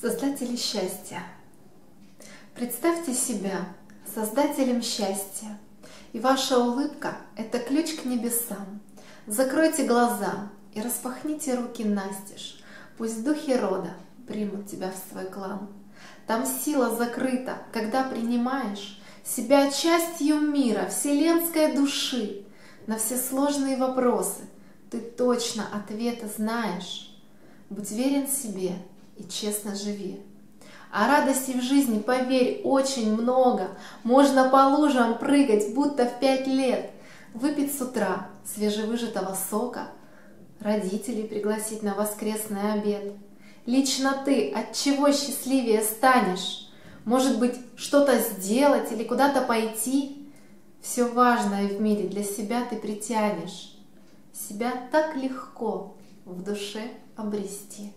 Создатели счастья. Представьте себя создателем счастья, и ваша улыбка – это ключ к небесам. Закройте глаза и распахните руки настежь. Пусть духи рода примут тебя в свой клан. Там сила закрыта, когда принимаешь себя частью мира, вселенской души. На все сложные вопросы ты точно ответы знаешь. Будь верен себе и честно живи. А радости в жизни, поверь, очень много. Можно по лужам прыгать, будто в пять лет. Выпить с утра свежевыжатого сока, родителей пригласить на воскресный обед. Лично ты от чего счастливее станешь? Может быть, что-то сделать или куда-то пойти? Все важное в мире для себя ты притянешь. Себя так легко в душе обрести.